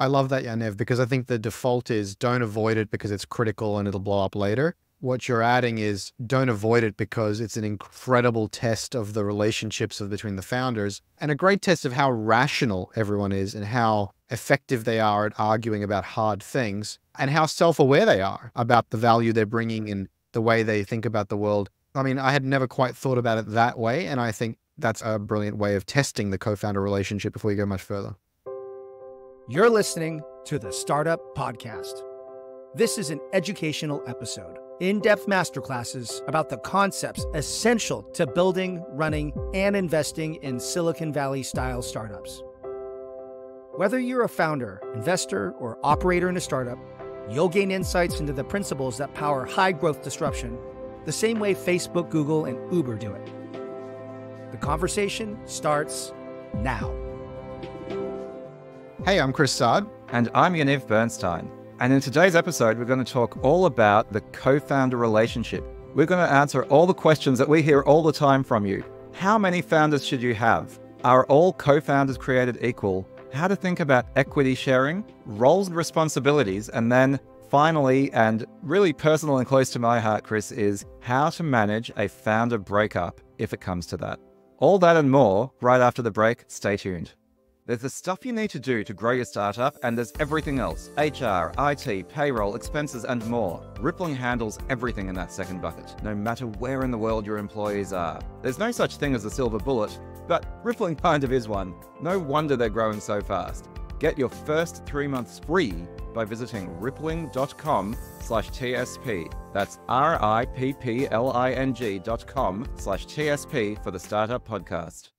I love that, Yaniv, because I think the default is don't avoid it because it's critical and it'll blow up later. What you're adding is don't avoid it because it's an incredible test of the relationships of between the founders and a great test of how rational everyone is and how effective they are at arguing about hard things and how self-aware they are about the value they're bringing and the way they think about the world. I mean, I had never quite thought about it that way, and I think that's a brilliant way of testing the co-founder relationship before you go much further. You're listening to the Startup Podcast. This is an educational episode, in depth masterclasses about the concepts essential to building, running, and investing in Silicon Valley style startups. Whether you're a founder, investor, or operator in a startup, you'll gain insights into the principles that power high growth disruption the same way Facebook, Google, and Uber do it. The conversation starts now. Hey, I'm Chris Saad. And I'm Yaniv Bernstein. And in today's episode, we're going to talk all about the co founder relationship. We're going to answer all the questions that we hear all the time from you. How many founders should you have? Are all co founders created equal? How to think about equity sharing, roles and responsibilities, and then finally, and really personal and close to my heart, Chris, is how to manage a founder breakup if it comes to that. All that and more right after the break. Stay tuned. There's the stuff you need to do to grow your startup, and there's everything else HR, IT, payroll, expenses, and more. Rippling handles everything in that second bucket, no matter where in the world your employees are. There's no such thing as a silver bullet, but Rippling kind of is one. No wonder they're growing so fast. Get your first three months free by visiting rippling.com slash TSP. That's R-I-P-P-L-I-N-G dot com slash TSP for the Startup Podcast.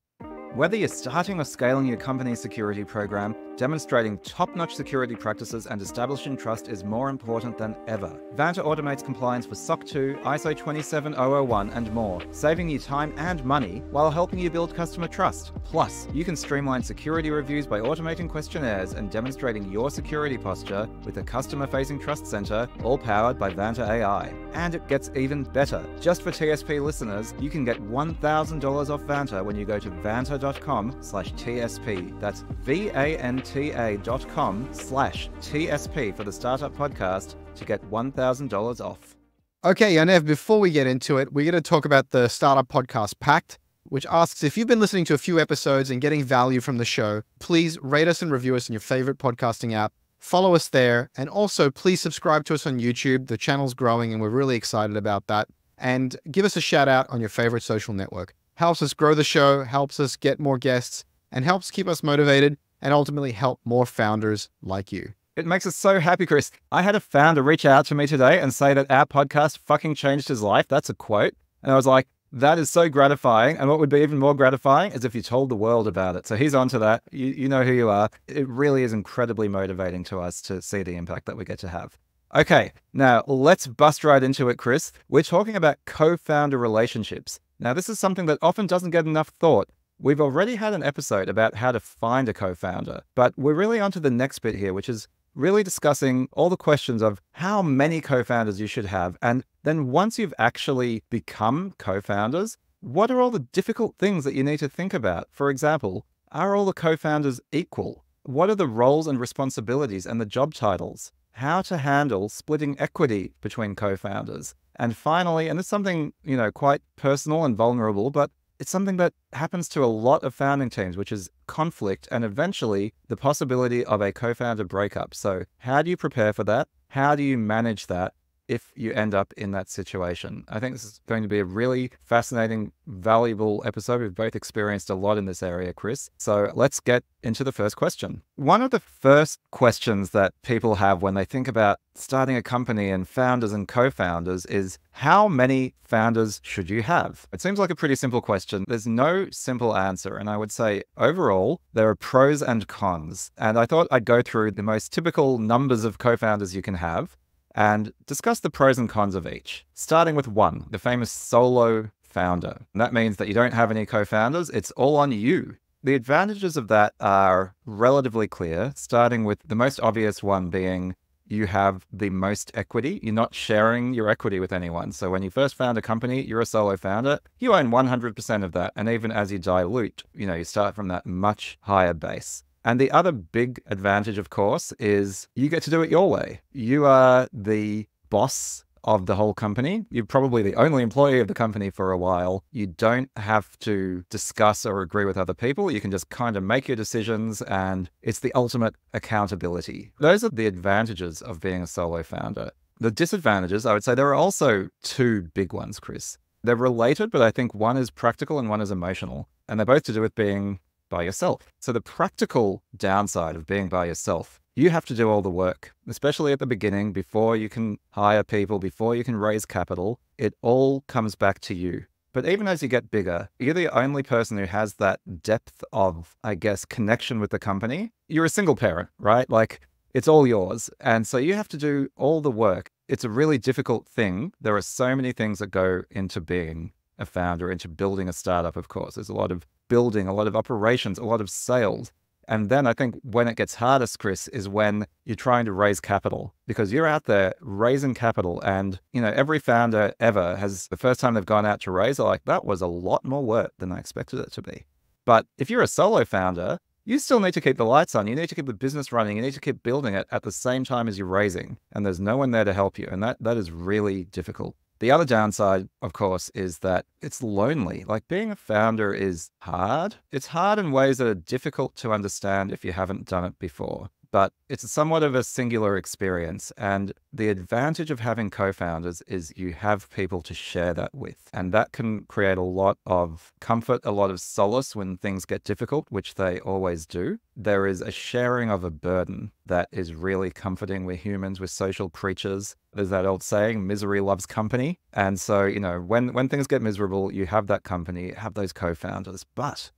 Whether you're starting or scaling your company's security program, demonstrating top notch security practices and establishing trust is more important than ever. Vanta automates compliance with SOC 2, ISO 27001, and more, saving you time and money while helping you build customer trust. Plus, you can streamline security reviews by automating questionnaires and demonstrating your security posture with a customer facing trust center, all powered by Vanta AI. And it gets even better. Just for TSP listeners, you can get $1,000 off Vanta when you go to vanta.com slash TSP. That's V A N T ta.com slash TSP for the Startup Podcast to get $1,000 off. Okay, Yaniv, before we get into it, we're going to talk about the Startup Podcast Pact, which asks if you've been listening to a few episodes and getting value from the show, please rate us and review us in your favorite podcasting app. Follow us there. And also, please subscribe to us on YouTube. The channel's growing and we're really excited about that. And give us a shout out on your favorite social network. Helps us grow the show, helps us get more guests, and helps keep us motivated and ultimately help more founders like you. It makes us so happy, Chris. I had a founder reach out to me today and say that our podcast fucking changed his life. That's a quote. And I was like, that is so gratifying. And what would be even more gratifying is if you told the world about it. So he's onto that. You, you know who you are. It really is incredibly motivating to us to see the impact that we get to have. Okay, now let's bust right into it, Chris. We're talking about co founder relationships. Now, this is something that often doesn't get enough thought. We've already had an episode about how to find a co founder, but we're really onto the next bit here, which is really discussing all the questions of how many co founders you should have. And then once you've actually become co founders, what are all the difficult things that you need to think about? For example, are all the co founders equal? What are the roles and responsibilities and the job titles? How to handle splitting equity between co founders? And finally, and it's something, you know, quite personal and vulnerable, but it's something that happens to a lot of founding teams, which is conflict and eventually the possibility of a co founder breakup. So, how do you prepare for that? How do you manage that? If you end up in that situation. I think this is going to be a really fascinating, valuable episode. We've both experienced a lot in this area, Chris. So let's get into the first question. One of the first questions that people have when they think about starting a company and founders and co founders is how many founders should you have? It seems like a pretty simple question. There's no simple answer. And I would say overall, there are pros and cons. And I thought I'd go through the most typical numbers of co founders you can have and discuss the pros and cons of each. Starting with one, the famous solo founder. And that means that you don't have any co founders, it's all on you. The advantages of that are relatively clear, starting with the most obvious one being you have the most equity. You're not sharing your equity with anyone. So when you first found a company, you're a solo founder, you own 100% of that. And even as you dilute, you know, you start from that much higher base. And the other big advantage, of course, is you get to do it your way. You are the boss of the whole company. You're probably the only employee of the company for a while. You don't have to discuss or agree with other people. You can just kind of make your decisions, and it's the ultimate accountability. Those are the advantages of being a solo founder. The disadvantages, I would say there are also two big ones, Chris. They're related, but I think one is practical and one is emotional. And they're both to do with being by yourself. So, the practical downside of being by yourself you have to do all the work, especially at the beginning, before you can hire people, before you can raise capital. It all comes back to you. But even as you get bigger, you're the only person who has that depth of, I guess, connection with the company. You're a single parent, right? Like it's all yours. And so you have to do all the work. It's a really difficult thing. There are so many things that go into being a founder, into building a startup, of course. There's a lot of building, a lot of operations, a lot of sales. And then I think when it gets hardest, Chris, is when you're trying to raise capital because you're out there raising capital. And, you know, every founder ever has the first time they've gone out to raise, are like, that was a lot more work than I expected it to be. But if you're a solo founder, you still need to keep the lights on. You need to keep the business running. You need to keep building it at the same time as you're raising. And there's no one there to help you. And that, that is really difficult. The other downside, of course, is that it's lonely. Like being a founder is hard. It's hard in ways that are difficult to understand if you haven't done it before but it's somewhat of a singular experience. And the advantage of having co founders is you have people to share that with. And that can create a lot of comfort, a lot of solace when things get difficult, which they always do. There is a sharing of a burden that is really comforting. We're humans, we're social creatures. There's that old saying, misery loves company. And so, you know, when, when things get miserable, you have that company, have those co founders. But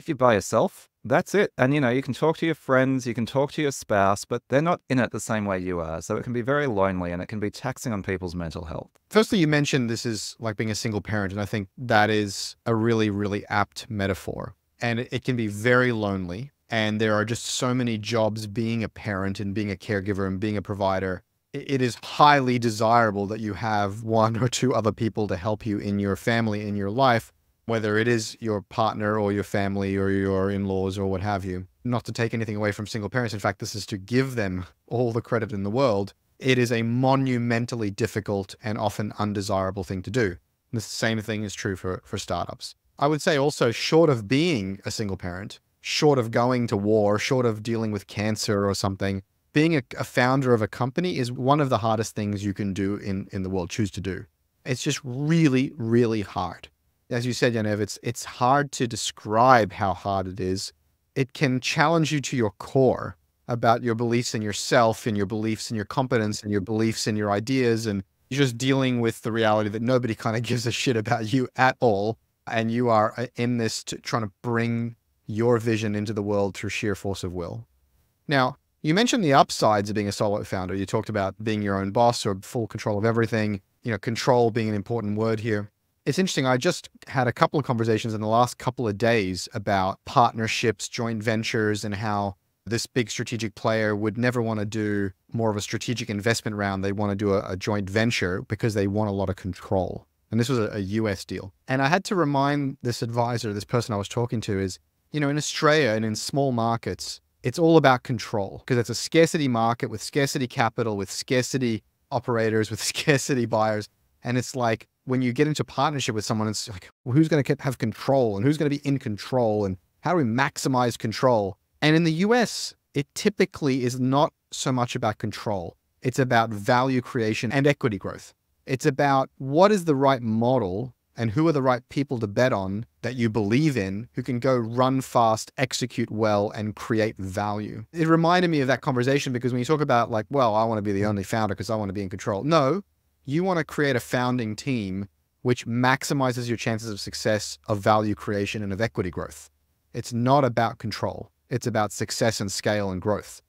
if you're by yourself, that's it. And you know, you can talk to your friends, you can talk to your spouse, but they're not in it the same way you are. So it can be very lonely and it can be taxing on people's mental health. Firstly, you mentioned this is like being a single parent. And I think that is a really, really apt metaphor. And it can be very lonely. And there are just so many jobs being a parent and being a caregiver and being a provider. It is highly desirable that you have one or two other people to help you in your family, in your life whether it is your partner or your family or your in laws or what have you. Not to take anything away from single parents. In fact, this is to give them all the credit in the world. It is a monumentally difficult and often undesirable thing to do. The same thing is true for, for startups. I would say also, short of being a single parent, short of going to war, short of dealing with cancer or something, being a, a, founder of a company is one of the hardest things you can do in, in the world, choose to do. It's just really, really hard as you said, Yaniv, it's it's hard to describe how hard it is. It can challenge you to your core about your beliefs in yourself and your beliefs in your competence and your beliefs in your ideas and you're just dealing with the reality that nobody kind of gives a shit about you at all and you are uh, in this to, trying to bring your vision into the world through sheer force of will. Now, you mentioned the upsides of being a solo founder. You talked about being your own boss or full control of everything, you know, control being an important word here it's interesting. I just had a couple of conversations in the last couple of days about partnerships, joint ventures, and how this big strategic player would never want to do more of a strategic investment round. They want to do a, a joint venture because they want a lot of control. And this was a, a US deal. And I had to remind this advisor, this person I was talking to, is, you know, in Australia and in small markets, it's all about control because it's a scarcity market with scarcity capital, with scarcity operators, with scarcity buyers. And it's like when you get into partnership with someone, it's like, well, who's going to have control and who's going to be in control and how do we maximize control? And in the US, it typically is not so much about control. It's about value creation and equity growth. It's about what is the right model and who are the right people to bet on that you believe in who can go run fast, execute well, and create value. It reminded me of that conversation because when you talk about, like, well, I want to be the only founder because I want to be in control. No, you want to create a founding team which maximizes your chances of success, of value creation, and of equity growth. It's not about control. It's about success and scale and growth.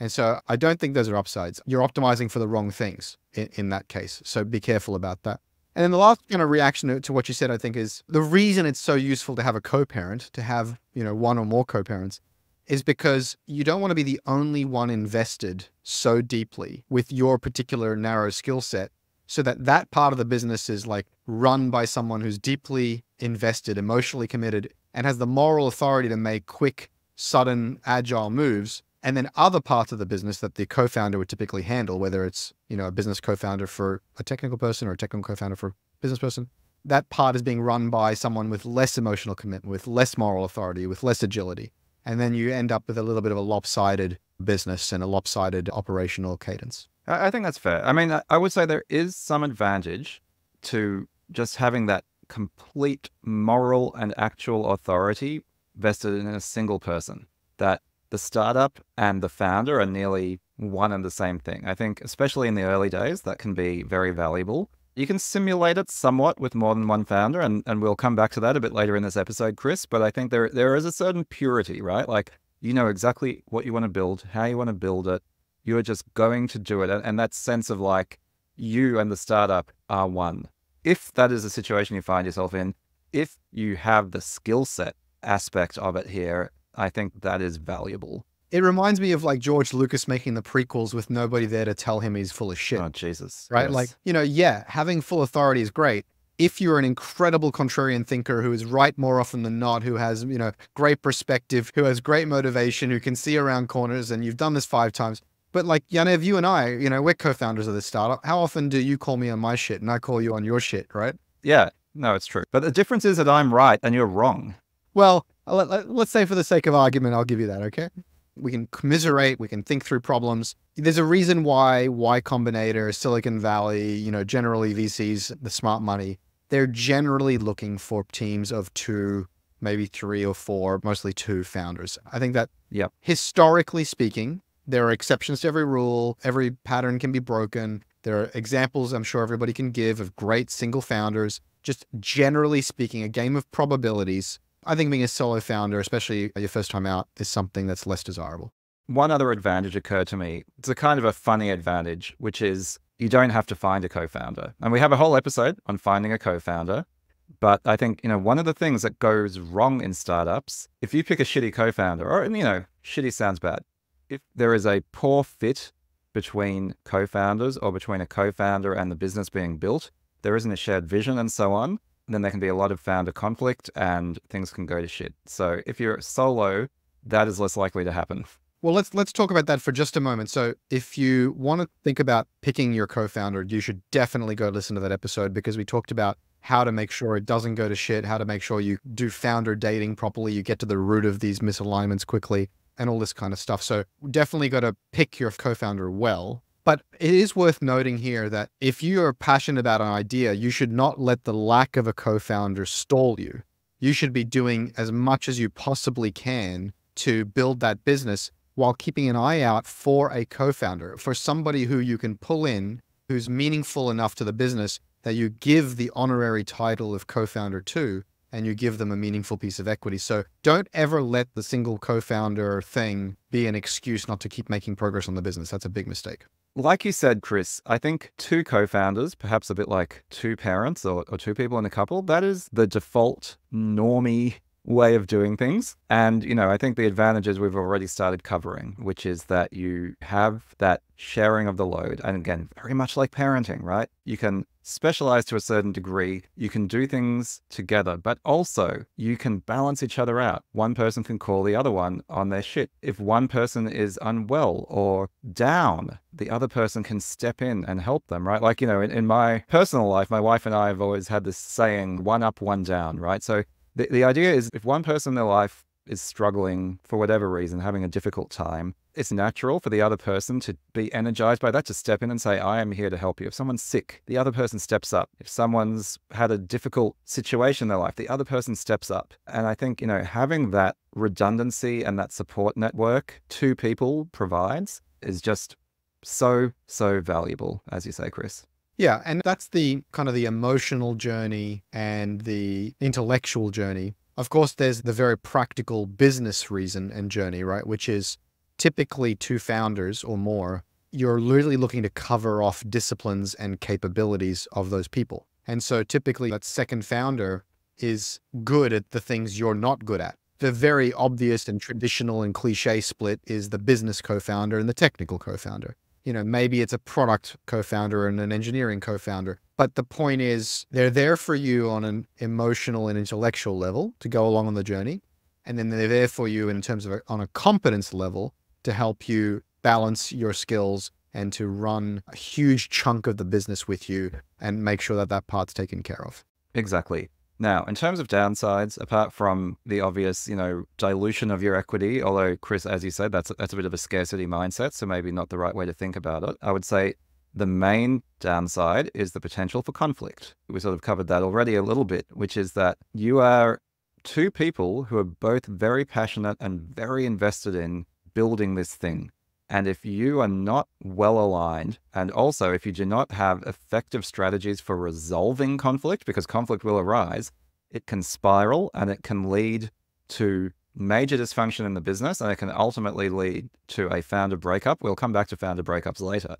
And so I don't think those are upsides. You're optimizing for the wrong things in, in that case. So be careful about that. And then the last kind of reaction to, what you said, I think, is the reason it's so useful to have a co-parent, to have, you know, one or more co-parents, is because you don't want to be the only one invested so deeply with your particular narrow skill set so that that part of the business is like run by someone who's deeply invested, emotionally committed, and has the moral authority to make quick sudden, agile moves. And then other parts of the business that the co-founder would typically handle, whether it's, you know, a business co-founder for a technical person or a technical co-founder for a business person, that part is being run by someone with less emotional commitment, with less moral authority, with less agility. And then you end up with a little bit of a lopsided business and a lopsided operational cadence. I, think that's fair. I mean, I, I would say there is some advantage to just having that complete moral and actual authority vested in a single person. That the startup and the founder are nearly one and the same thing. I think, especially in the early days, that can be very valuable. You can simulate it somewhat with more than one founder, and, and we'll come back to that a bit later in this episode, Chris. But I think there there is a certain purity, right? Like you know exactly what you want to build, how you want to build it. You are just going to do it, and, and that sense of like you and the startup are one. If that is a situation you find yourself in, if you have the skill set aspect of it here, I think that is valuable. It reminds me of like George Lucas making the prequels with nobody there to tell him he's full of shit. Oh, Jesus. right? Yes. Like, you know, yeah, having full authority is great. If you're an incredible contrarian thinker who is right more often than not, who has, you know, great perspective, who has great motivation, who can see around corners, and you've done this five times. But like, Yaniv, you and I, you know, we're co-founders of this startup. How often do you call me on my shit and I call you on your shit, right? yeah, no, it's true. But the difference is that I'm right and you're wrong. Well, uh, let, let, let's say for the sake of argument, I'll give you that, okay? We can commiserate, we can think through problems. There's a reason why Y Combinator, Silicon Valley, you know, generally VCs, the smart money, they're generally looking for teams of two, maybe three or four, mostly two founders. I think that Yep. historically speaking, there are exceptions to every rule. Every pattern can be broken. There are examples I'm sure everybody can give of great single founders. Just generally speaking, a game of probabilities. I think being a solo founder, especially your first time out, is something that's less desirable. One other advantage occurred to me. It's a kind of a funny advantage, which is you don't have to find a co founder. And we have a whole episode on finding a co founder. But I think, you know, one of the things that goes wrong in startups, if you pick a shitty co founder, or, you know, shitty sounds bad, if there is a poor fit between co founders or between a co founder and the business being built, there isn't a shared vision and so on, then there can be a lot of founder conflict and things can go to shit. So if you're solo, that is less likely to happen. Well, let's let's talk about that for just a moment. So, if you want to think about picking your co-founder, you should definitely go listen to that episode because we talked about how to make sure it doesn't go to shit, how to make sure you do founder dating properly, you get to the root of these misalignments quickly, and all this kind of stuff. So, definitely got to pick your co-founder well. But it is worth noting here that if you are passionate about an idea, you should not let the lack of a co-founder stall you. You should be doing as much as you possibly can to build that business while keeping an eye out for a co-founder, for somebody who you can pull in, who's meaningful enough to the business that you give the honorary title of co-founder to, and you give them a meaningful piece of equity. So don't ever let the single co-founder thing be an excuse not to keep making progress on the business. That's a big mistake. Like you said, Chris, I think two co founders, perhaps a bit like two parents or, or two people in a couple, that is the default normie way of doing things. And, you know, I think the advantages we've already started covering, which is that you have that sharing of the load. And again, very much like parenting, right? You can specialize to a certain degree. You can do things together, but also you can balance each other out. One person can call the other one on their shit. If one person is unwell or down, the other person can step in and help them, right? Like, you know, in, in my personal life, my wife and I have always had this saying, one up, one down, right? So the, the idea is if one person in their life is struggling for whatever reason, having a difficult time, it's natural for the other person to be energized by that, to step in and say, I am here to help you. If someone's sick, the other person steps up. If someone's had a difficult situation in their life, the other person steps up. And I think, you know, having that redundancy and that support network two people provides is just so, so valuable, as you say, Chris. Yeah, and that's the kind of the emotional journey and the intellectual journey. Of course, there's the very practical business reason and journey, right? Which is typically two founders or more. You're literally looking to cover off disciplines and capabilities of those people. And so typically that second founder is good at the things you're not good at. The very obvious and traditional and cliche split is the business co-founder and the technical co-founder you know, maybe it's a product co-founder and an engineering co-founder. But the point is they're there for you on an emotional and intellectual level to go along on the journey. And then they're there for you in terms of a, on a competence level to help you balance your skills and to run a huge chunk of the business with you and make sure that that part's taken care of. Exactly. Now, in terms of downsides, apart from the obvious, you know, dilution of your equity, although Chris, as you said, that's that's a bit of a scarcity mindset, so maybe not the right way to think about it. I would say the main downside is the potential for conflict. We sort of covered that already a little bit, which is that you are two people who are both very passionate and very invested in building this thing. And if you are not well aligned, and also if you do not have effective strategies for resolving conflict, because conflict will arise, it can spiral and it can lead to major dysfunction in the business and it can ultimately lead to a founder breakup. We'll come back to founder breakups later,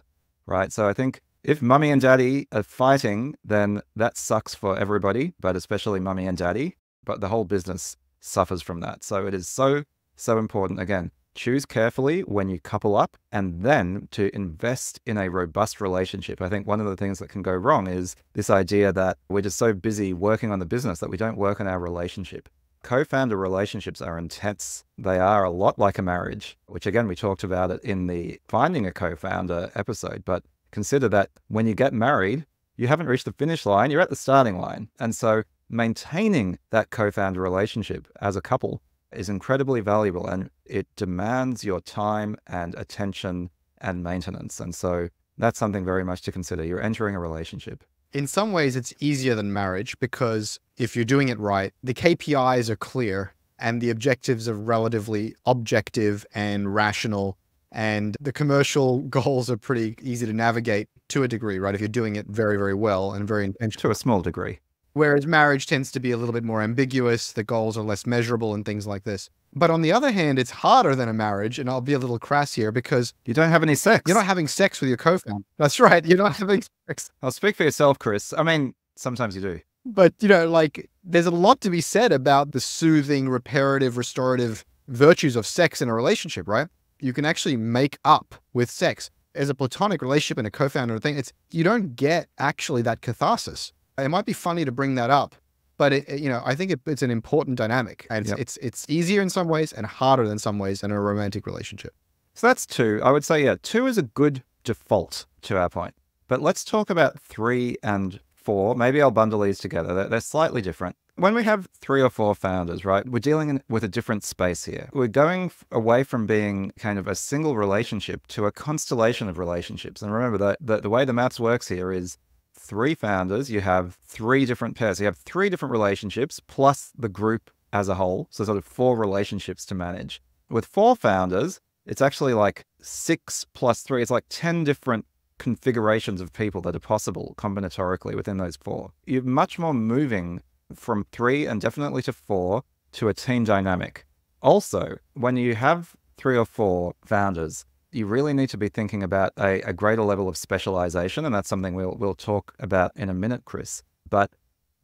right? So I think if mummy and daddy are fighting, then that sucks for everybody, but especially mummy and daddy. But the whole business suffers from that. So it is so, so important. Again, choose carefully when you couple up and then to invest in a robust relationship. I think one of the things that can go wrong is this idea that we're just so busy working on the business that we don't work on our relationship. Co founder relationships are intense. They are a lot like a marriage, which again, we talked about it in the finding a co founder episode. But consider that when you get married, you haven't reached the finish line, you're at the starting line. And so maintaining that co founder relationship as a couple is incredibly valuable and it demands your time and attention and maintenance. And so that's something very much to consider. You're entering a relationship. In some ways, it's easier than marriage because if you're doing it right, the KPIs are clear and the objectives are relatively objective and rational. And the commercial goals are pretty easy to navigate to a degree, right? If you're doing it very, very well and very intentional. To a small degree. Whereas marriage tends to be a little bit more ambiguous, the goals are less measurable and things like this. But on the other hand, it's harder than a marriage, and I'll be a little crass here because you don't have any sex. You're not having sex with your co-founder. That's right. You're not having sex. I'll speak for yourself, Chris. I mean, sometimes you do. But, you know, like there's a lot to be said about the soothing, reparative, restorative virtues of sex in a relationship, right? You can actually make up with sex. As a platonic relationship and a co-founder thing, it's you don't get actually that catharsis it might be funny to bring that up, but it, you know, I think it, it's an important dynamic, and yep. it's, it's easier in some ways and harder in some ways in a romantic relationship. So that's two. I would say yeah, two is a good default to our point. But let's talk about three and four. Maybe I'll bundle these together. They're, they're slightly different. When we have three or four founders, right, we're dealing in, with a different space here. We're going away from being kind of a single relationship to a constellation of relationships. And remember that the, the way the maths works here is three founders, you have three different pairs. You have three different relationships plus the group as a whole. So, sort of four relationships to manage. With four founders, it's actually like six plus three. It's like 10 different configurations of people that are possible combinatorically within those four. You're much more moving from three and definitely to four to a team dynamic. Also, when you have three or four founders, you really need to be thinking about a, a greater level of specialization. And that's something we'll, we'll talk about in a minute, Chris. But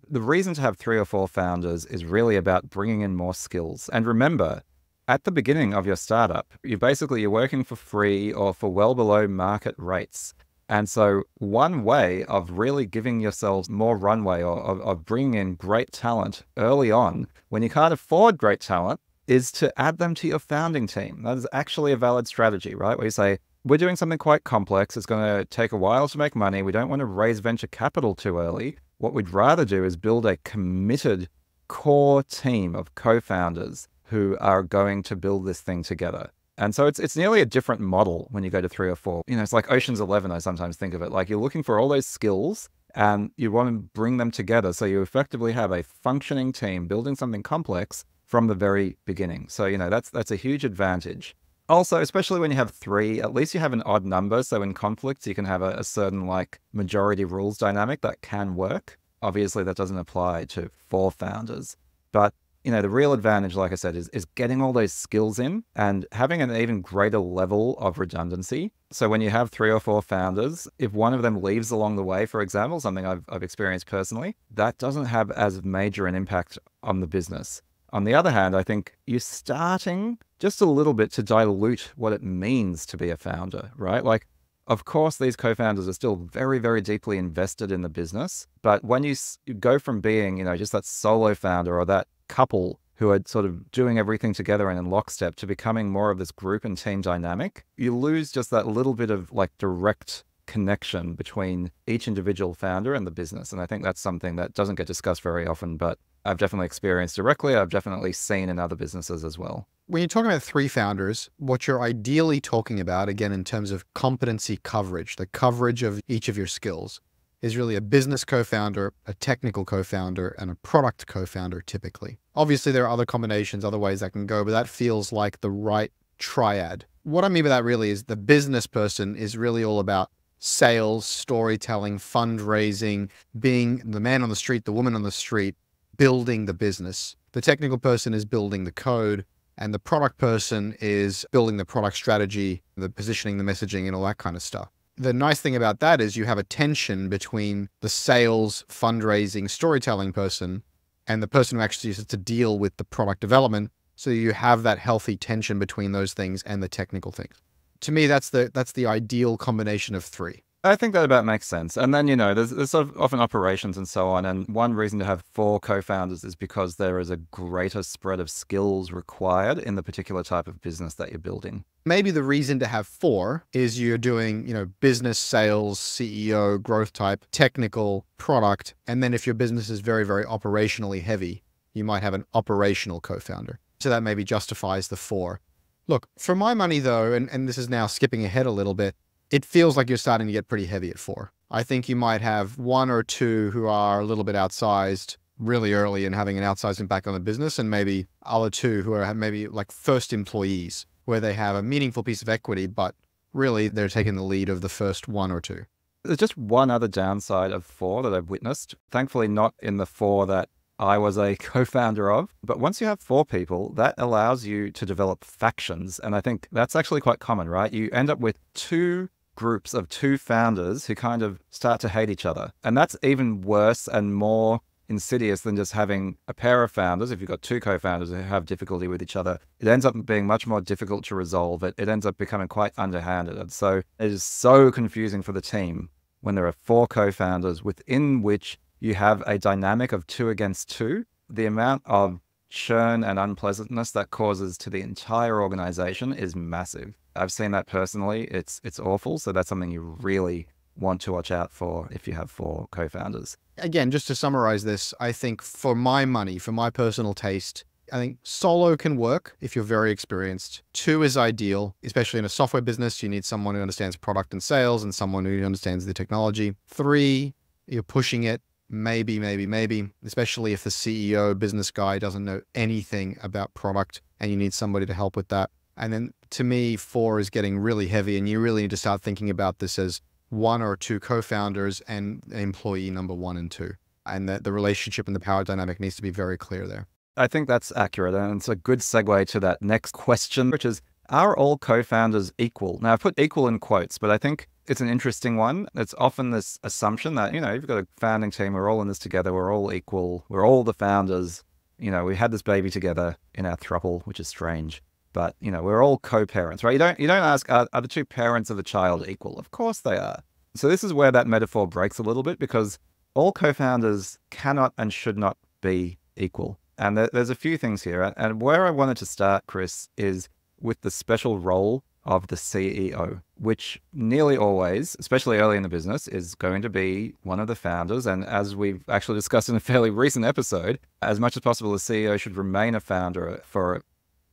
the reason to have three or four founders is really about bringing in more skills. And remember, at the beginning of your startup, you basically you're working for free or for well below market rates. And so, one way of really giving yourselves more runway or of, of bringing in great talent early on, when you can't afford great talent, is to add them to your founding team. That is actually a valid strategy, right? Where you say, we're doing something quite complex. It's going to take a while to make money. We don't want to raise venture capital too early. What we'd rather do is build a committed core team of co founders who are going to build this thing together. And so it's it's nearly a different model when you go to three or four. You know, it's like Ocean's Eleven, I sometimes think of it. Like you're looking for all those skills and you want to bring them together. So you effectively have a functioning team building something complex from the very beginning. So, you know, that's that's a huge advantage. Also, especially when you have three, at least you have an odd number. So in conflicts, you can have a, a certain like majority rules dynamic that can work. Obviously, that doesn't apply to four founders. But you know, the real advantage, like I said, is, is getting all those skills in and having an even greater level of redundancy. So when you have three or four founders, if one of them leaves along the way, for example, something I've, I've experienced personally, that doesn't have as major an impact on the business. On the other hand, I think you're starting just a little bit to dilute what it means to be a founder, right? Like, of course, these co founders are still very, very deeply invested in the business. But when you, you go from being, you know, just that solo founder or that couple who are sort of doing everything together and in lockstep to becoming more of this group and team dynamic, you lose just that little bit of like direct connection between each individual founder and the business. And I think that's something that doesn't get discussed very often, but I've definitely experienced directly. I've definitely seen in other businesses as well. When you're talking about three founders, what you're ideally talking about, again, in terms of competency coverage, the coverage of each of your skills, is really a business co founder, a technical co founder, and a product co founder typically. Obviously, there are other combinations, other ways that can go, but that feels like the right triad. What I mean by that really is the business person is really all about sales, storytelling, fundraising, being the man on the street, the woman on the street, building the business. The technical person is building the code, and the product person is building the product strategy, the positioning, the messaging, and all that kind of stuff. The nice thing about that is you have a tension between the sales, fundraising, storytelling person and the person who actually has to deal with the product development. So you have that healthy tension between those things and the technical things. To me, that's the that's the ideal combination of three. I think that about makes sense. And then, you know, there's, there's sort of often operations and so on. And one reason to have four co founders is because there is a greater spread of skills required in the particular type of business that you're building. Maybe the reason to have four is you're doing, you know, business, sales, CEO, growth type, technical, product. And then if your business is very, very operationally heavy, you might have an operational co founder. So that maybe justifies the four. Look, for my money though, and, and this is now skipping ahead a little bit, it feels like you're starting to get pretty heavy at four. I think you might have one or two who are a little bit outsized really early and having an outsized impact on the business, and maybe other two who are maybe like first employees where they have a meaningful piece of equity, but really they're taking the lead of the first one or two. There's just one other downside of four that I've witnessed. Thankfully, not in the four that I was a co founder of. But once you have four people, that allows you to develop factions. And I think that's actually quite common, right? You end up with two groups of two founders who kind of start to hate each other. And that's even worse and more insidious than just having a pair of founders. If you've got two co founders who have difficulty with each other, it ends up being much more difficult to resolve. It, it ends up becoming quite underhanded. And so it is so confusing for the team when there are four co founders within which you have a dynamic of two against two. The amount of churn and unpleasantness that causes to the entire organization is massive. I've seen that personally. It's it's awful. So that's something you really want to watch out for if you have four co-founders. Again, just to summarize this, I think for my money, for my personal taste, I think solo can work if you're very experienced. Two is ideal, especially in a software business. You need someone who understands product and sales and someone who understands the technology. Three, you're pushing it. Maybe, maybe, maybe, especially if the CEO, business guy doesn't know anything about product and you need somebody to help with that. And then to me, four is getting really heavy, and you really need to start thinking about this as one or two co-founders and employee number one and two, and that the relationship and the power dynamic needs to be very clear there. I think that's accurate, and it's a good segue to that next question, which is: Are all co-founders equal? Now, I've put equal in quotes, but I think it's an interesting one. It's often this assumption that you know you've got a founding team, we're all in this together, we're all equal, we're all the founders. You know, we had this baby together in our throuple, which is strange but you know we're all co-parents right? You don't you don't ask are, are, the two parents of the child equal? Of course they are. So this is where that metaphor breaks a little bit because all co-founders cannot and should not be equal. And there, there's a few things here. And where i wanted to start chris is with the special role of the ceo which nearly always especially early in the business is going to be one of the founders and as we've actually discussed in a fairly recent episode as much as possible the ceo should remain a founder for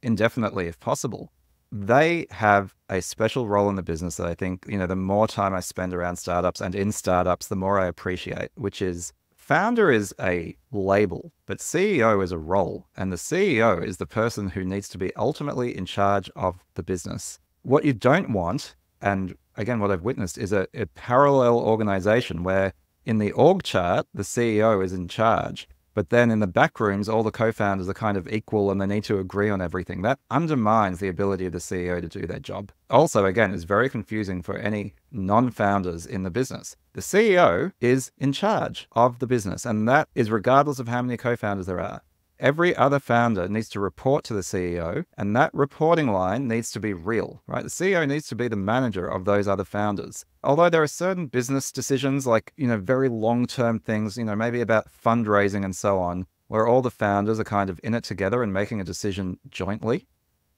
indefinitely if possible. They have a special role in the business that I think, you know, the more time I spend around startups and in startups, the more I appreciate, which is founder is a label, but CEO is a role. And the CEO is the person who needs to be ultimately in charge of the business. What you don't want, and again, what I've witnessed is a, a parallel organization where in the org chart, the CEO is in charge but then in the back rooms, all the co founders are kind of equal and they need to agree on everything. That undermines the ability of the CEO to do their job. Also, again, it's very confusing for any non founders in the business. The CEO is in charge of the business, and that is regardless of how many co founders there are. Every other founder needs to report to the CEO, and that reporting line needs to be real, right? The CEO needs to be the manager of those other founders. Although there are certain business decisions, like, you know, very long term things, you know, maybe about fundraising and so on, where all the founders are kind of in it together and making a decision jointly.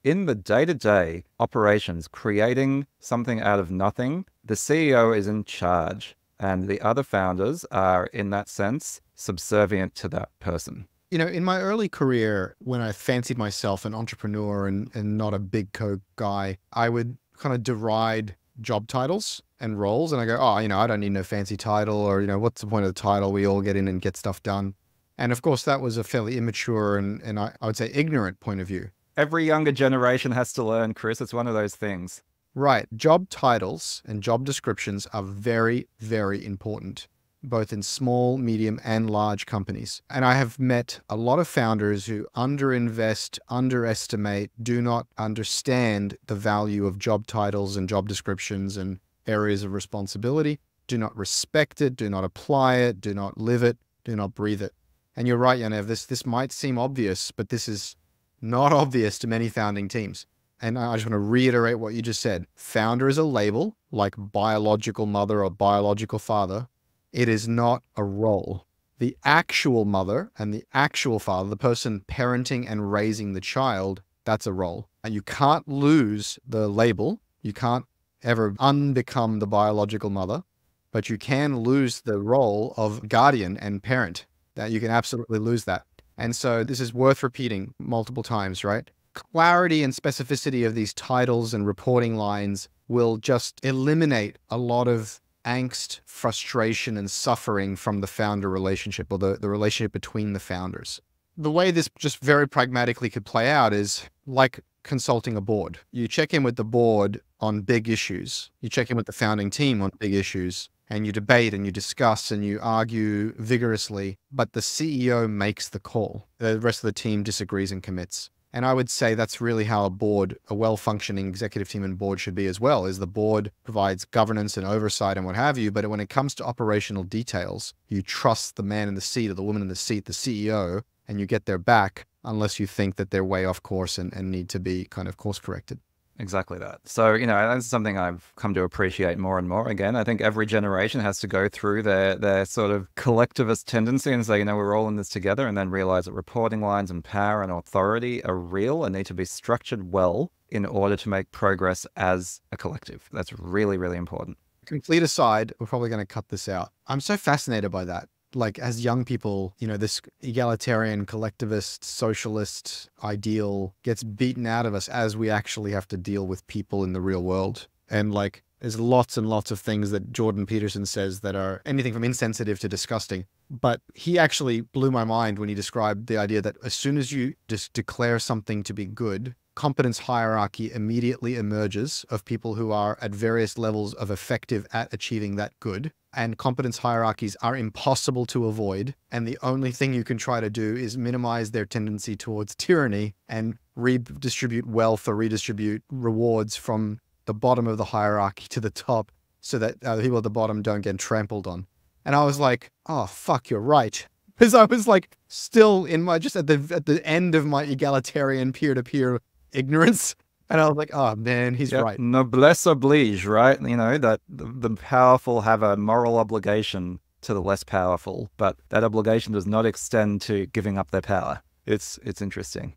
In the day to day operations, creating something out of nothing, the CEO is in charge, and the other founders are, in that sense, subservient to that person. You know, in my early career, when I fancied myself an entrepreneur and, and not a big co guy, I would kind of deride job titles and roles. And I go, oh, you know, I don't need no fancy title or, you know, what's the point of the title? We all get in and get stuff done. And of course, that was a fairly immature and, and I, I would say ignorant point of view. Every younger generation has to learn, Chris. It's one of those things. Right. Job titles and job descriptions are very, very important, both in small, medium, and large companies. And I have met a lot of founders who underinvest, underestimate, do not understand the value of job titles and job descriptions and areas of responsibility, do not respect it, do not apply it, do not live it, do not breathe it. And you're right, Yaniv, this, this might seem obvious, but this is not obvious to many founding teams. And I just want to reiterate what you just said. Founder is a label, like biological mother or biological father. It is not a role. The actual mother and the actual father, the person parenting and raising the child, that's a role. And you can't lose the label. You can't ever unbecome the biological mother, but you can lose the role of guardian and parent. That you can absolutely lose that. And so this is worth repeating multiple times, right? Clarity and specificity of these titles and reporting lines will just eliminate a lot of angst, frustration, and suffering from the founder relationship or the, the relationship between the founders. The way this just very pragmatically could play out is like consulting a board. You check in with the board on big issues, you check in with the founding team on big issues, and you debate and you discuss and you argue vigorously, but the CEO makes the call. The rest of the team disagrees and commits. And I would say that's really how a board, a well-functioning executive team and board should be as well, is the board provides governance and oversight and what have you. But when it comes to operational details, you trust the man in the seat or the woman in the seat, the CEO, and you get their back unless you think that they're way off course and, and need to be kind of course corrected. Exactly that. So, you know, that's something I've come to appreciate more and more. Again, I think every generation has to go through their their sort of collectivist tendency and say, you know, we're all in this together and then realize that reporting lines and power and authority are real and need to be structured well in order to make progress as a collective. That's really, really important. Complete aside, we're probably going to cut this out. I'm so fascinated by that like as young people, you know, this egalitarian, collectivist, socialist ideal gets beaten out of us as we actually have to deal with people in the real world. And like, there's lots and lots of things that Jordan Peterson says that are anything from insensitive to disgusting. But he actually blew my mind when he described the idea that as soon as you just declare something to be good, competence hierarchy immediately emerges of people who are at various levels of effective at achieving that good. And competence hierarchies are impossible to avoid. And the only thing you can try to do is minimize their tendency towards tyranny and redistribute wealth or redistribute rewards from the bottom of the hierarchy to the top so that uh, the people at the bottom don't get trampled on. And I was like, oh, fuck, you're right. Because I was like still in my, just at the, at the end of my egalitarian peer to peer ignorance. And I was like, oh man, he's yep. right. Noblesse oblige, right? You know, that the, powerful have a moral obligation to the less powerful, but that obligation does not extend to giving up their power. It's it's interesting.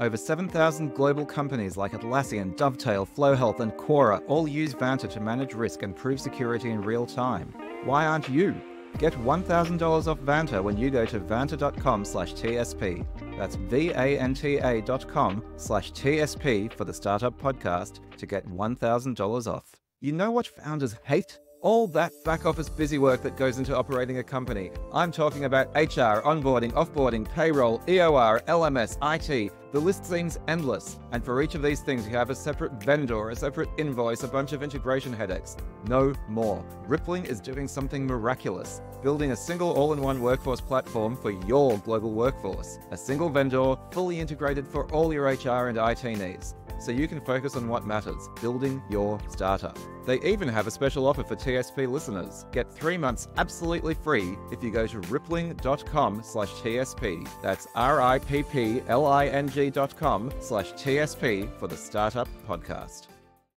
Over 7,000 global companies like Atlassian, Dovetail, Flo Health, and Quora all use Vanta to manage risk and prove security in real time. Why aren't you? Get $1,000 off Vanta when you go to vanta.com slash TSP. That's V-A-N-T-A dot com slash TSP for the Startup Podcast to get $1,000 off. You know what founders hate? All that back office busy work that goes into operating a company. I'm talking about HR, onboarding, offboarding, payroll, EOR, LMS, IT. The list seems endless. And for each of these things, you have a separate vendor, a separate invoice, a bunch of integration headaches. No more. Rippling is doing something miraculous, building a single all in one workforce platform for your global workforce. A single vendor, fully integrated for all your HR and IT needs so you can focus on what matters, building your startup. They even have a special offer for TSP listeners. Get three months absolutely free if you go to rippling.com slash TSP. That's R-I-P-P-L-I-N-G dot com slash TSP for the Startup Podcast.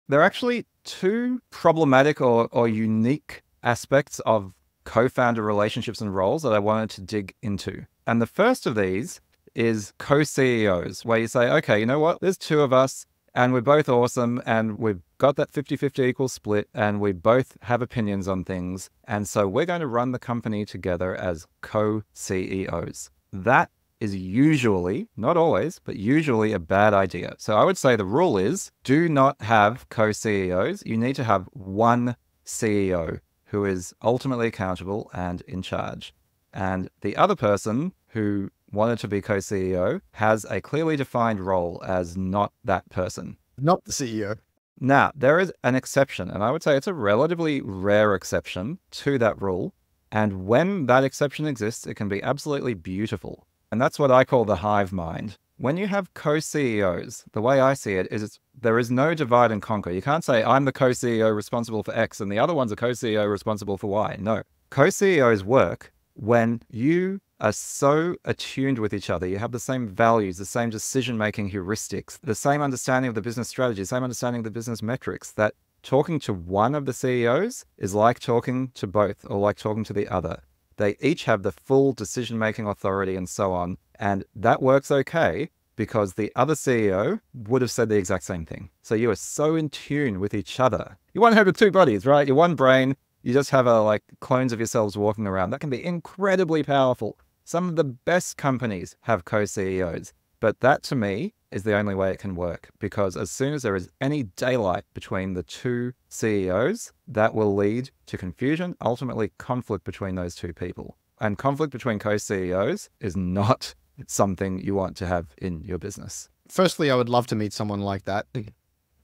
There are actually two problematic or, or unique aspects of co-founder relationships and roles that I wanted to dig into. And the first of these is co CEOs, where you say, okay, you know what? There's two of us and we're both awesome and we've got that 50 50 equal split and we both have opinions on things. And so we're going to run the company together as co CEOs. That is usually, not always, but usually a bad idea. So I would say the rule is do not have co CEOs. You need to have one CEO who is ultimately accountable and in charge. And the other person who wanted to be co CEO has a clearly defined role as not that person. Not the CEO. Now, there is an exception, and I would say it's a relatively rare exception to that rule. And when that exception exists, it can be absolutely beautiful. And that's what I call the hive mind. When you have co CEOs, the way I see it is there is no divide and conquer. You can't say, I'm the co CEO responsible for X and the other one's a co CEO responsible for Y. No. Co CEOs work when you are so attuned with each other. You have the same values, the same decision making heuristics, the same understanding of the business strategy, the same understanding of the business metrics that talking to one of the CEOs is like talking to both or like talking to the other. They each have the full decision making authority and so on. And that works okay because the other CEO would have said the exact same thing. So you are so in tune with each other. You want to have the two bodies, right? Your one brain, you just have a like clones of yourselves walking around. That can be incredibly powerful. Some of the best companies have co CEOs, but that to me is the only way it can work because as soon as there is any daylight between the two CEOs, that will lead to confusion, ultimately conflict between those two people. And conflict between co CEOs is not something you want to have in your business. Firstly, I would love to meet someone like that mm.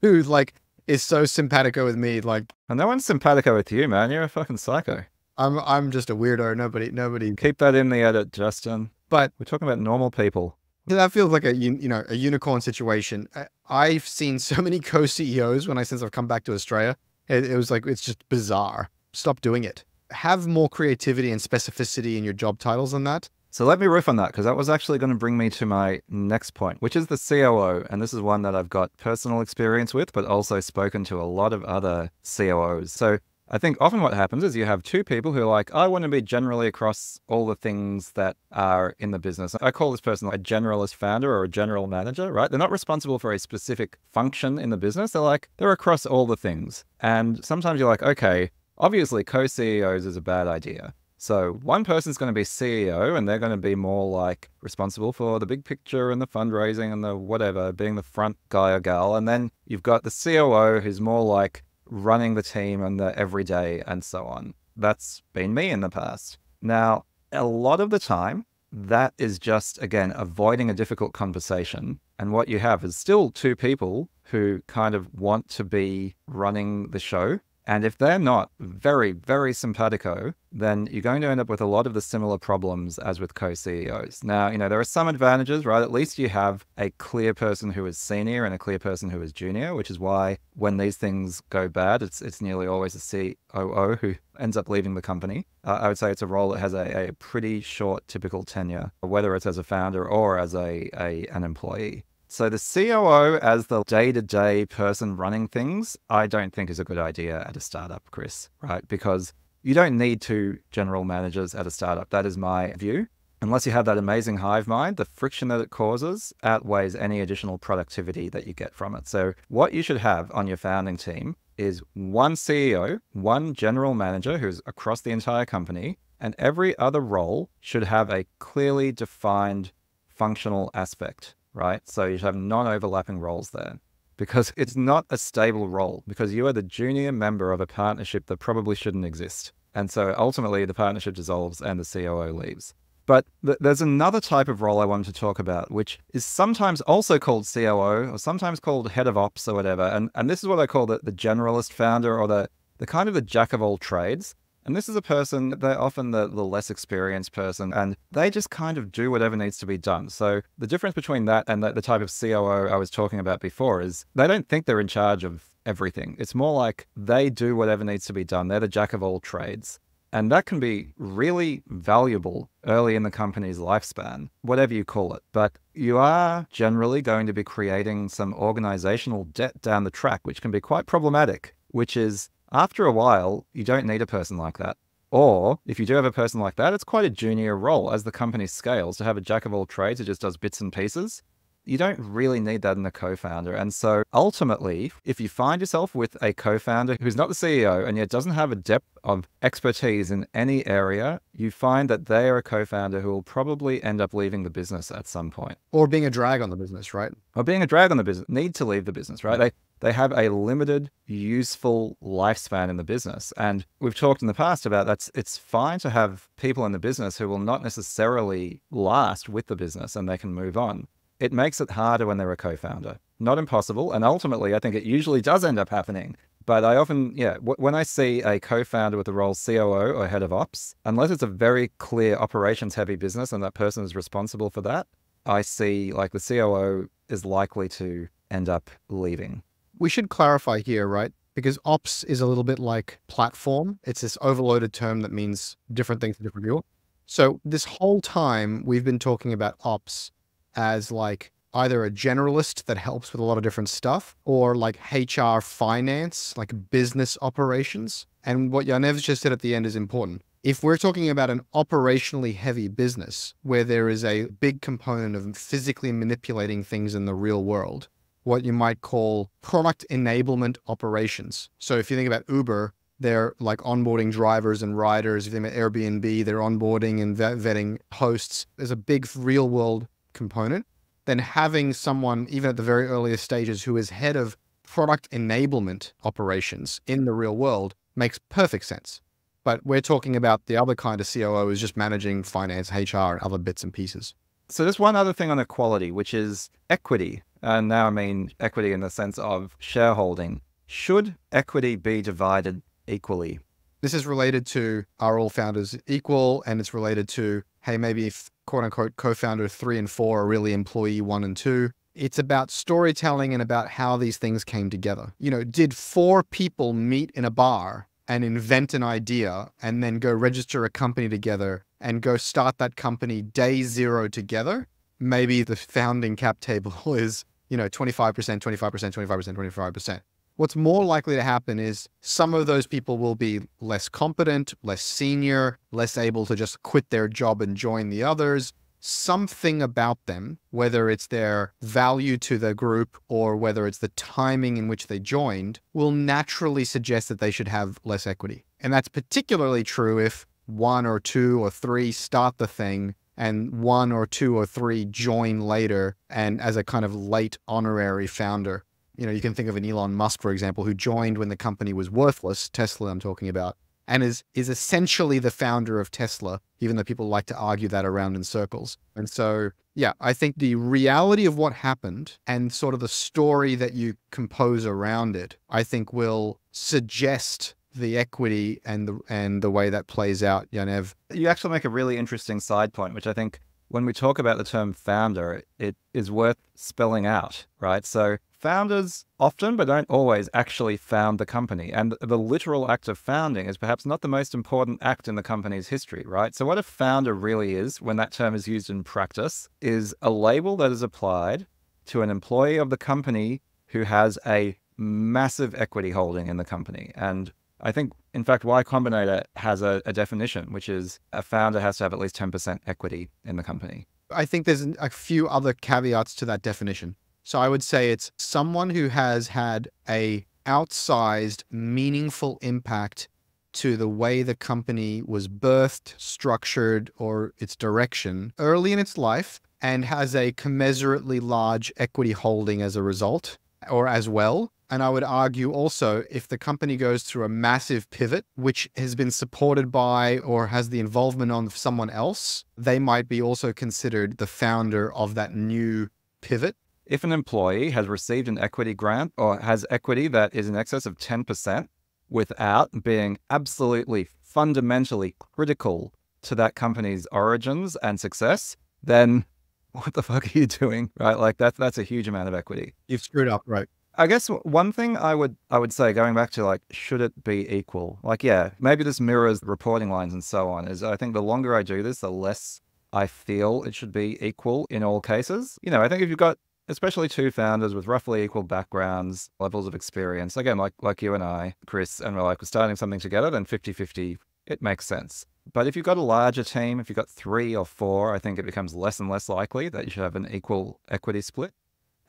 who like is so simpatico with me. Like, and no one's simpatico with you, man. You're a fucking psycho. I'm I'm just a weirdo. Nobody nobody keep that in the edit, Justin. But we're talking about normal people. That feels like a you know a unicorn situation. I've seen so many co CEOs when I since I've come back to Australia. It, it was like it's just bizarre. Stop doing it. Have more creativity and specificity in your job titles than that. So let me riff on that because that was actually going to bring me to my next point, which is the COO. And this is one that I've got personal experience with, but also spoken to a lot of other COOs. So I think often what happens is you have two people who are like, I want to be generally across all the things that are in the business. I call this person a generalist founder or a general manager, right? They're not responsible for a specific function in the business. They're like, they're across all the things. And sometimes you're like, okay, obviously co CEOs is a bad idea. So one person's going to be CEO and they're going to be more like responsible for the big picture and the fundraising and the whatever, being the front guy or gal. And then you've got the COO who's more like running the team and the everyday and so on. That's been me in the past. Now, a lot of the time, that is just, again, avoiding a difficult conversation. And what you have is still two people who kind of want to be running the show and if they're not very, very simpatico, then you're going to end up with a lot of the similar problems as with co CEOs. Now, you know, there are some advantages, right? At least you have a clear person who is senior and a clear person who is junior, which is why when these things go bad, it's, it's nearly always a COO who ends up leaving the company. Uh, I would say it's a role that has a, a pretty short typical tenure, whether it's as a founder or as a, a an employee. So the COO as the day-to-day person running things, I don't think is a good idea at a startup, Chris, right? Because you don't need two general managers at a startup. That is my view. Unless you have that amazing hive mind, the friction that it causes outweighs any additional productivity that you get from it. So, what you should have on your founding team is one CEO, one general manager who's across the entire company, and every other role should have a clearly defined functional aspect right? So you have non overlapping roles there because it's not a stable role because you are the junior member of a partnership that probably shouldn't exist. And so ultimately the partnership dissolves and the COO leaves. But th- there's another type of role I wanted to talk about, which is sometimes also called COO or sometimes called head of ops or whatever. And, and this is what I call the, the generalist founder or the, the kind of the jack of all trades. And this is a person, they're often the, the less experienced person, and they just kind of do whatever needs to be done. So the difference between that and the, the type of COO I was talking about before is they don't think they're in charge of everything. It's more like they do whatever needs to be done. They're the jack of all trades. And that can be really valuable early in the company's lifespan, whatever you call it. But you are generally going to be creating some organizational debt down the track, which can be quite problematic, which is after a while, you don't need a person like that. Or if you do have a person like that, it's quite a junior role as the company scales to have a jack of all trades who just does bits and pieces. You don't really need that in a co founder. And so ultimately, if you find yourself with a co founder who's not the CEO and yet doesn't have a depth of expertise in any area, you find that they are a co founder who will probably end up leaving the business at some point. Or being a drag on the business, right? Or being a drag on the business, need to leave the business, right? They, they have a limited useful lifespan in the business. And we've talked in the past about that's it's fine to have people in the business who will not necessarily last with the business and they can move on. It makes it harder when they're a co-founder. Not impossible. And ultimately, I think it usually does end up happening. But I often, yeah, when I see a co founder with the role COO or head of ops, unless it's a very clear operations heavy business and that person is responsible for that, I see like the COO is likely to end up leaving we should clarify here, right? Because ops is a little bit like platform. It's this overloaded term that means different things to different people. So this whole time we've been talking about ops as like either a generalist that helps with a lot of different stuff or like HR finance, like business operations. And what Yaniv just said at the end is important. If we're talking about an operationally heavy business where there is a big component of physically manipulating things in the real world, what you might call product enablement operations. So if you think about Uber, they're like onboarding drivers and riders. If you think about Airbnb, they're onboarding and vetting hosts. There's a big real world component. Then having someone, even at the very earliest stages, who is head of product enablement operations in the real world makes perfect sense. But we're talking about the other kind of COO is just managing finance, HR, and other bits and pieces. So there's one other thing on equality, which is equity. And now I mean equity in the sense of shareholding. Should equity be divided equally? This is related to are all founders equal? And it's related to, hey, maybe if quote unquote co founder three and four are really employee one and two. It's about storytelling and about how these things came together. You know, did four people meet in a bar and invent an idea and then go register a company together and go start that company day zero together, maybe the founding cap table is, you know, 25%, 25%, 25%, 25%. What's more likely to happen is some of those people will be less competent, less senior, less able to just quit their job and join the others. Something about them, whether it's their value to the group or whether it's the timing in which they joined, will naturally suggest that they should have less equity. And that's particularly true if one or two or three start the thing and one or two or three join later and as a kind of late honorary founder. You know, you can think of an Elon Musk, for example, who joined when the company was worthless, Tesla I'm talking about, and is is essentially the founder of Tesla, even though people like to argue that around in circles. And so, yeah, I think the reality of what happened and sort of the story that you compose around it, I think will suggest the equity and the and the way that plays out, Yaniv. You actually make a really interesting side point, which I think when we talk about the term founder, it is worth spelling out, right? So founders often, but don't always, actually found the company. And the literal act of founding is perhaps not the most important act in the company's history, right? So what a founder really is, when that term is used in practice, is a label that is applied to an employee of the company who has a massive equity holding in the company. And I think, in fact, Y Combinator has a, a, definition, which is a founder has to have at least 10% equity in the company. I think there's a few other caveats to that definition. So I would say it's someone who has had a outsized, meaningful impact to the way the company was birthed, structured, or its direction early in its life and has a commensurately large equity holding as a result or as well. And I would argue also if the company goes through a massive pivot, which has been supported by or has the involvement of someone else, they might be also considered the founder of that new pivot. If an employee has received an equity grant or has equity that is in excess of 10% without being absolutely fundamentally critical to that company's origins and success, then what the fuck are you doing? Right? Like that's that's a huge amount of equity. You've screwed up, right? I guess one thing I would I would say going back to like should it be equal? Like yeah, maybe this mirrors reporting lines and so on. Is I think the longer I do this, the less I feel it should be equal in all cases. You know, I think if you've got especially two founders with roughly equal backgrounds, levels of experience, again like like you and I, Chris, and we're like we're starting something together, then 50-50 it makes sense. But if you've got a larger team, if you've got three or four, I think it becomes less and less likely that you should have an equal equity split.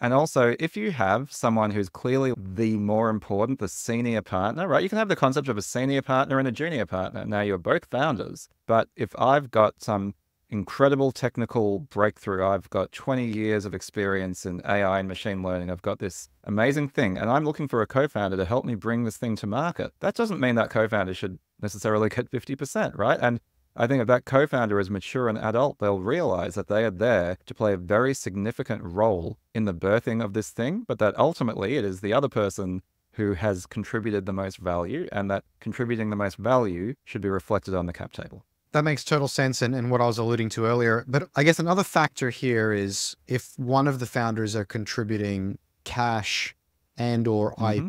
And also, if you have someone who's clearly the more important, the senior partner, right? You can have the concept of a senior partner and a junior partner. Now, you're both founders, but if I've got some incredible technical breakthrough, I've got 20 years of experience in AI and machine learning, I've got this amazing thing, and I'm looking for a co founder to help me bring this thing to market. That doesn't mean that co founder should necessarily get 50%, right? And I think if that co founder is mature and adult, they'll realize that they are there to play a very significant role in the birthing of this thing, but that ultimately it is the other person who has contributed the most value, and that contributing the most value should be reflected on the cap table. That makes total sense and, and what I was alluding to earlier. But I guess another factor here is if one of the founders are contributing cash and or Mhm.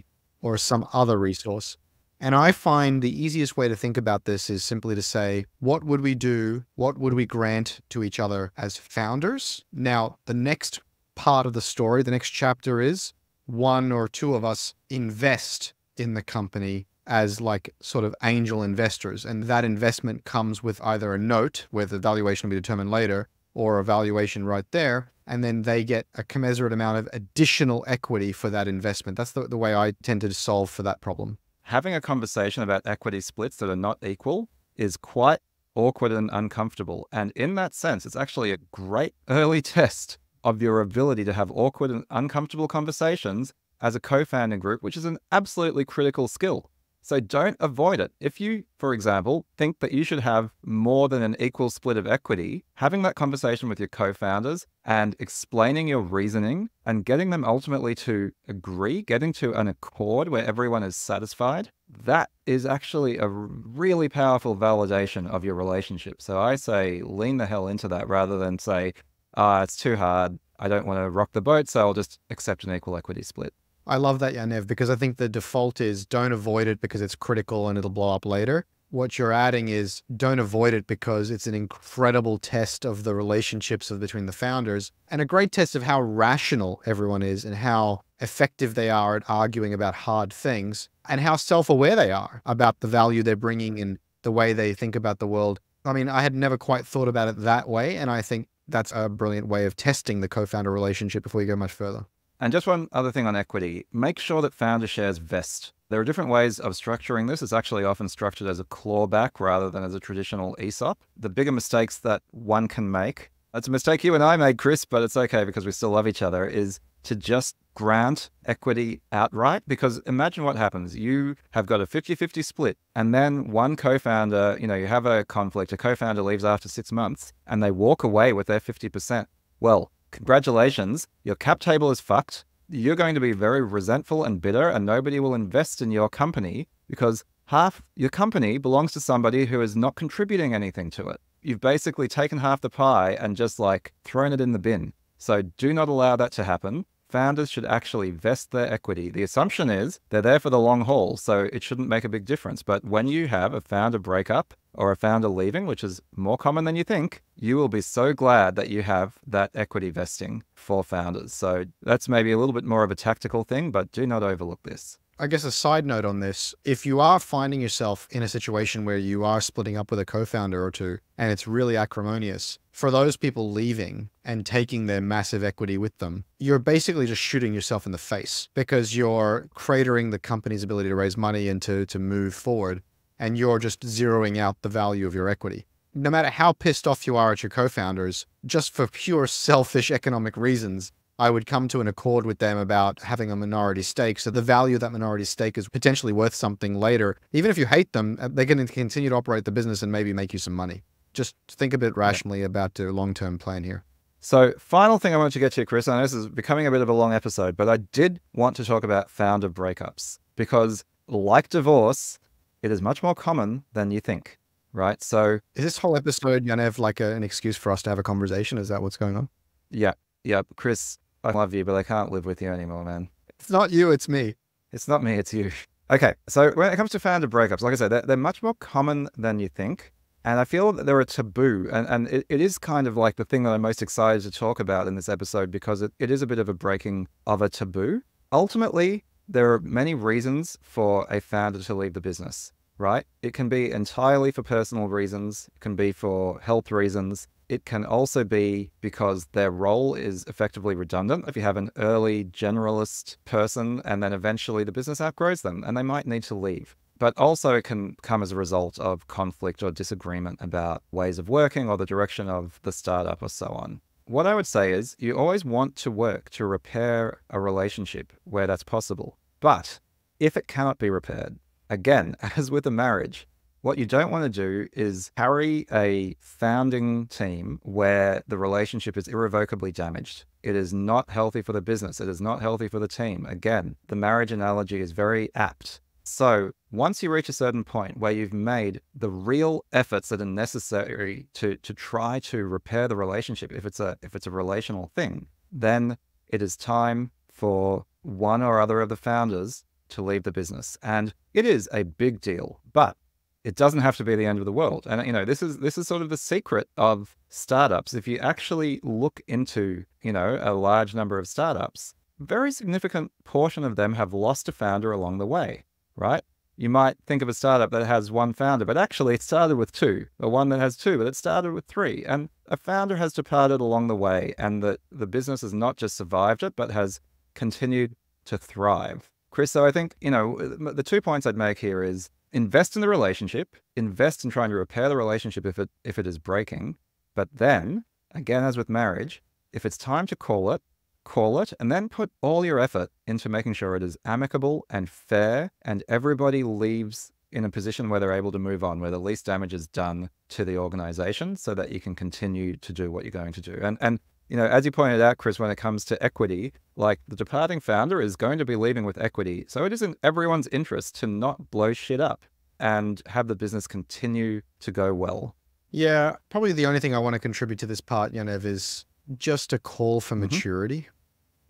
IP or some other resource. And I find the easiest way to think about this is simply to say, what would we do? What would we grant to each other as founders? Now, the next part of the story, the next chapter is one or two of us invest in the company as like sort of angel investors. And that investment comes with either a note where the valuation will be determined later or a valuation right there. And then they get a commensurate amount of additional equity for that investment. That's the, the way I tend to solve for that problem. Having a conversation about equity splits that are not equal is quite awkward and uncomfortable. And in that sense, it's actually a great early test of your ability to have awkward and uncomfortable conversations as a co founding group, which is an absolutely critical skill. So don't avoid it. If you, for example, think that you should have more than an equal split of equity, having that conversation with your co founders and explaining your reasoning and getting them ultimately to agree, getting to an accord where everyone is satisfied, that is actually a really powerful validation of your relationship. So I say lean the hell into that rather than say, ah, it's too hard. I don't want to rock the boat, so I'll just accept an equal equity split. I love that, Yaniv, because I think the default is don't avoid it because it's critical and it'll blow up later. What you're adding is don't avoid it because it's an incredible test of the relationships of between the founders and a great test of how rational everyone is and how effective they are at arguing about hard things and how self-aware they are about the value they're bringing and the way they think about the world. I mean, I had never quite thought about it that way, and I think that's a brilliant way of testing the co-founder relationship before you go much further. And just one other thing on equity make sure that founder shares vest. There are different ways of structuring this. It's actually often structured as a clawback rather than as a traditional ESOP. The bigger mistakes that one can make, that's a mistake you and I made, Chris, but it's okay because we still love each other, is to just grant equity outright. Because imagine what happens. You have got a 50 50 split, and then one co founder, you know, you have a conflict, a co founder leaves after six months, and they walk away with their 50%. Well, congratulations, your cap table is fucked. You're going to be very resentful and bitter, and nobody will invest in your company because half your company belongs to somebody who is not contributing anything to it. You've basically taken half the pie and just like thrown it in the bin. So do not allow that to happen. Founders should actually vest their equity. The assumption is they're there for the long haul, so it shouldn't make a big difference. But when you have a founder breakup or a founder leaving, which is more common than you think, you will be so glad that you have that equity vesting for founders. So that's maybe a little bit more of a tactical thing, but do not overlook this. I guess a side note on this if you are finding yourself in a situation where you are splitting up with a co founder or two and it's really acrimonious, for those people leaving and taking their massive equity with them, you're basically just shooting yourself in the face because you're cratering the company's ability to raise money and to, to move forward. And you're just zeroing out the value of your equity. No matter how pissed off you are at your co founders, just for pure selfish economic reasons, I would come to an accord with them about having a minority stake. So the value of that minority stake is potentially worth something later. Even if you hate them, uh, they're going to continue to operate the business and maybe make you some money. Just think a bit rationally about the long term plan here. So, final thing I want to get to, Chris, I know this is becoming a bit of a long episode, but I did want to talk about founder breakups because, like divorce, it is much more common than you think, right? So, Is this whole episode, going to have like a, an excuse for us to have a conversation? Is that what's going on? yeah, yeah, Chris, I love you, but I can't live with you anymore, man. It's not you, it's me. It's not me, it's you. Okay, so when it comes to founder breakups, like I said, they're, they're much more common than you think. And I feel that they're a taboo. And, and it, it is kind of like the thing that I'm most excited to talk about in this episode because it, it is a bit of a breaking of a taboo. Ultimately, there are many reasons for a founder to leave the business. right? It can be entirely for personal reasons, it can be for health reasons. It can also be because their role is effectively redundant. If you have an early generalist person and then eventually the business outgrows them and they might need to leave. But also, it can come as a result of conflict or disagreement about ways of working or the direction of the startup or so on. What I would say is you always want to work to repair a relationship where that's possible. But if it cannot be repaired, again, as with a marriage, what you don't want to do is carry a founding team where the relationship is irrevocably damaged. It is not healthy for the business. It is not healthy for the team. Again, the marriage analogy is very apt. So once you reach a certain point where you've made the real efforts that are necessary to to try to repair the relationship, if it's a if it's a relational thing, then it is time for one or other of the founders to leave the business. And it is a big deal, but it doesn't have to be the end of the world. And you know, this is this is sort of the secret of startups. If you actually look into, you know, a large number of startups, very significant portion of them have lost a founder along the way right? You might think of a startup that has one founder, but actually it started with two, or one that has two, but it started with three. And a founder has departed along the way, and the, the business has not just survived it, but has continued to thrive. Chris, so I think, you know, uh, the two points I'd make here is invest in the relationship, invest in trying to repair the relationship if it if it is breaking. But then, again, as with marriage, if it's time to call it, call it, and then put all your effort into making sure it is amicable and fair, and everybody leaves in a position where they're able to move on, where the least damage is done to the organization so that you can continue to do what you're going to do. And, and you know, as you pointed out, Chris, when it comes to equity, like the departing founder is going to be leaving with equity. So it is in everyone's interest to not blow shit up and have the business continue to go well. Yeah, probably the only thing I want to contribute to this part, Yaniv, is just a call for Mhm. maturity.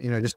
You know, just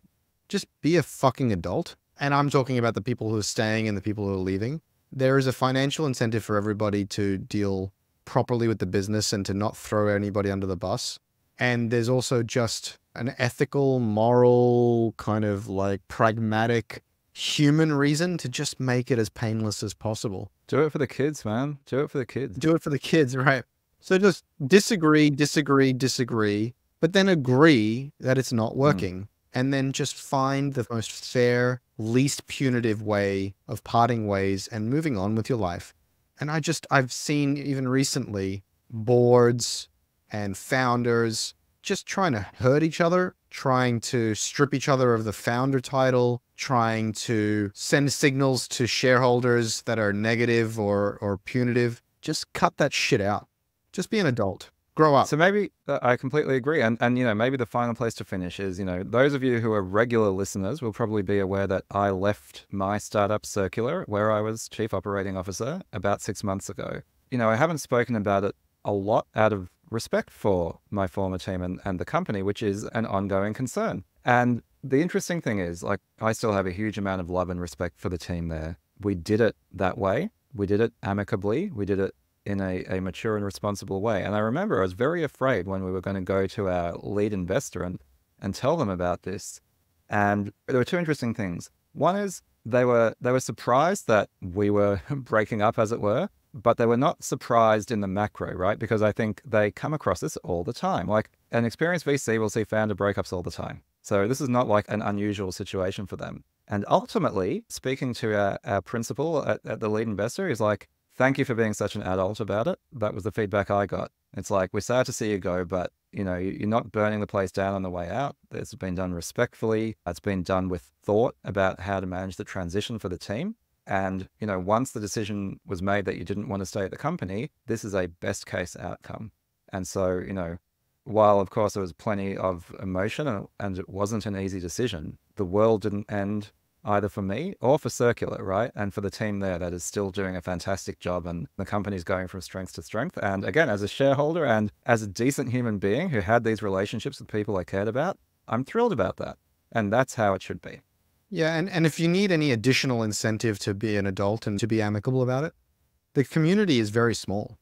just be a fucking adult. And I'm talking about the people who are staying and the people who are leaving. There is a financial incentive for everybody to deal properly with the business and to not throw anybody under the bus. And there's also just an ethical, moral, kind of like pragmatic human reason to just make it as painless as possible. Do it for the kids, man. Do it for the kids. Do it for the kids, right? So just disagree, disagree, disagree, but then agree that it's not hmm. working. And then just find the most fair, least punitive way of parting ways and moving on with your life. And I just, I've seen even recently boards and founders just trying to hurt each other, trying to strip each other of the founder title, trying to send signals to shareholders that are negative or, or punitive. Just cut that shit out. Just be an adult. Grow up. So maybe uh, I completely agree, and and you know maybe the final place to finish is you know those of you who are regular listeners will probably be aware that I left my startup Circular, where I was chief operating officer, about six months ago. You know I haven't spoken about it a lot out of respect for my former team and, and the company, which is an ongoing concern. And the interesting thing is, like, I still have a huge amount of love and respect for the team there. We did it that way. We did it amicably. We did it in a, a mature and responsible way. And I remember I was very afraid when we were going to go to our lead investor and, and tell them about this. And there were two interesting things. One is they were they were surprised that we were breaking up, as it were, but they were not surprised in the macro, right? Because I think they come across this all the time. Like an experienced VC will see founder breakups all the time. So this is not like an unusual situation for them. And ultimately, speaking to our, our principal at, at the lead investor, is like, thank you for being such an adult about it. That was the feedback I got. It's like, we're sad to see you go, but you know, you're not burning the place down on the way out. It's been done respectfully. It's been done with thought about how to manage the transition for the team. And, you know, once the decision was made that you didn't want to stay at the company, this is a best case outcome. And so, you know, while of course there was plenty of emotion and, and it wasn't an easy decision, the world didn't end either for me or for Circular, right? And for the team there that is still doing a fantastic job and the company's going from strength to strength. And again, as a shareholder and as a decent human being who had these relationships with people I cared about, I'm thrilled about that. And that's how it should be. Yeah, and, and if you need any additional incentive to be an adult and to be amicable about it, the community is very small.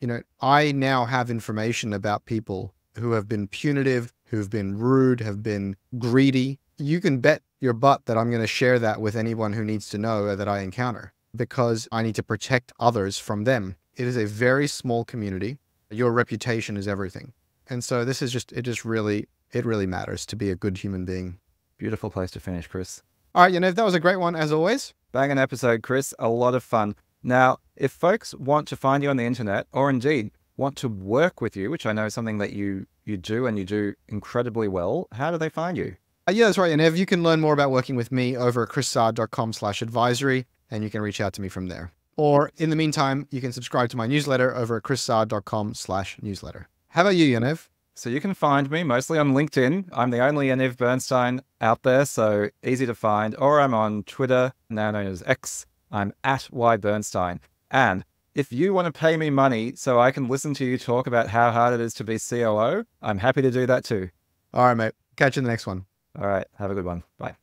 You know, I now have information about people who have been punitive, who've been rude, have been greedy. You can bet your butt that I'm going to share that with anyone who needs to know that I encounter. because I need to protect others from them. It is a very small community. Your reputation is everything. And so this is just, it just really, it really matters to be a good human being. Beautiful place to finish, Chris. All right, Yaniv, that was a great one as always. Bang an episode, Chris. A lot of fun. Now, if folks want to find you on the internet, or indeed want to work with you, which I know is something that you you do and you do incredibly well, how do they find you? Uh, yeah, that's right. Yaniv, you can learn more about working with me over at chrissaad.com slash advisory, and you can reach out to me from there. Or in the meantime, you can subscribe to my newsletter over at chrissaad.com slash newsletter. How about you, Yaniv? So you can find me mostly on LinkedIn. I'm the only Yaniv Bernstein out there, so easy to find. Or I'm on Twitter, now known as X. I'm at Y Bernstein. And if you want to pay me money so I can listen to you talk about how hard it is to be COO, I'm happy to do that too. All right, mate. Catch you in the next one. All right. Have a good one. Bye.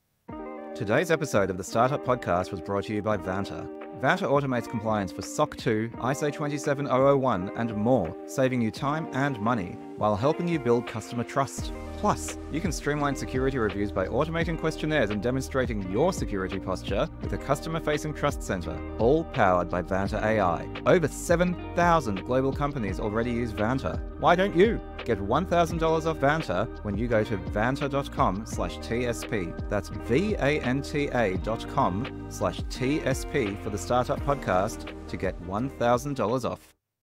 Today's episode of the Startup Podcast was brought to you by Vanta. Vanta automates compliance for SOC 2, ISO 27001, and more, saving you time and money while helping you build customer trust. Plus, you can streamline security reviews by automating questionnaires and demonstrating your security posture with a customer facing trust center, all powered by Vanta AI. Over 7,000 global companies already use Vanta. Why don't you? Get $1,000 off Vanta when you go to vanta.com slash TSP. That's V-A-N-T-A dot com slash TSP for the Startup Podcast to get $1,000 off.